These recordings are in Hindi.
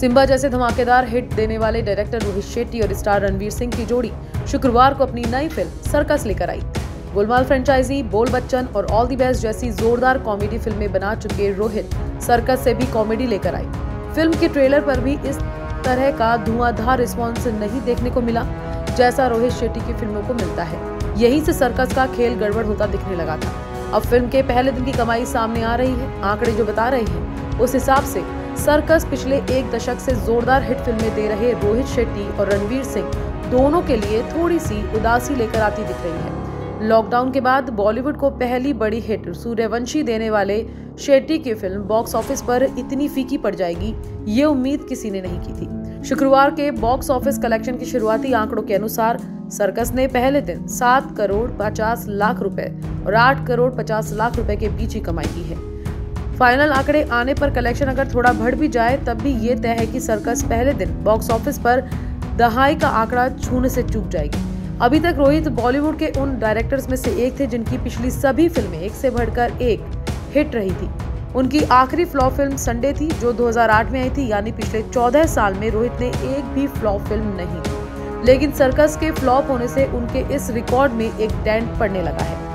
सिम्बा जैसे धमाकेदार हिट देने वाले डायरेक्टर रोहित शेट्टी और स्टार रणवीर सिंह की जोड़ी शुक्रवार को अपनी नई फ़िल्म सर्कस लेकर आई। गोलमाल फ्रेंचाइजी, बोल बच्चन और ऑल दी बेस्ट जैसी जोरदार कॉमेडी फ़िल्में बना चुके रोहित सर्कस से भी कॉमेडी लेकर आई फ़िल्म के ट्रेलर पर भी इस तरह का धुआंधार रिस्पॉन्स नहीं देखने को मिला, जैसा रोहित शेट्टी की फ़िल्मों को मिलता है। यहीं से सर्कस का खेल गड़बड़ होता दिखने लगा था। अब फ़िल्म के पहले दिन की कमाई सामने आ रही है, आंकड़े जो बता रहे हैं, उस हिसाब से सर्कस पिछले एक दशक से जोरदार हिट फ़िल्में दे रहे रोहित शेट्टी और रणवीर सिंह दोनों के लिए थोड़ी सी उदासी लेकर आती दिख रही है। लॉकडाउन के बाद बॉलीवुड को पहली बड़ी हिट सूर्यवंशी देने वाले शेट्टी की फ़िल्म बॉक्स ऑफ़िस पर इतनी फीकी पड़ जाएगी, ये उम्मीद किसी ने नहीं की थी। शुक्रवार के बॉक्स ऑफ़िस कलेक्शन की शुरुआती आंकड़ों के अनुसार सर्कस ने पहले दिन सात करोड़ पचास लाख रुपए और आठ करोड़ पचास लाख रुपए के बीच ही कमाई की है। फाइनल आंकड़े आने पर कलेक्शन अगर थोड़ा बढ़ भी जाए, तब भी ये तय है कि सर्कस पहले दिन बॉक्स ऑफ़िस पर दहाई का आंकड़ा छूने से चूक जाएगी। अभी तक रोहित बॉलीवुड के उन डायरेक्टर्स में से एक थे जिनकी पिछली सभी फ़िल्में एक से बढ़कर एक हिट रही थी। उनकी आखिरी फ्लॉप फ़िल्म संडे थी, जो 2008 में आई थी, यानी पिछले 14 साल में रोहित ने एक भी फ्लॉप फ़िल्म नहीं लेकिन सर्कस के फ्लॉप होने से उनके इस रिकॉर्ड में एक डेंट पड़ने लगा है।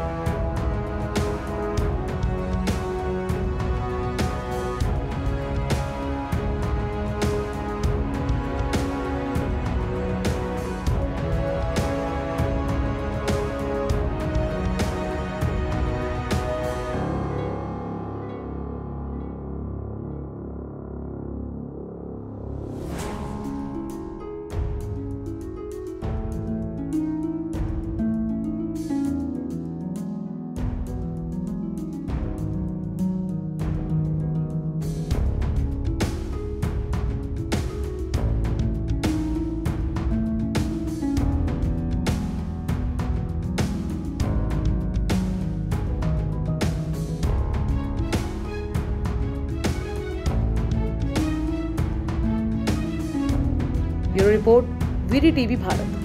Bureau report VD TV Bharat.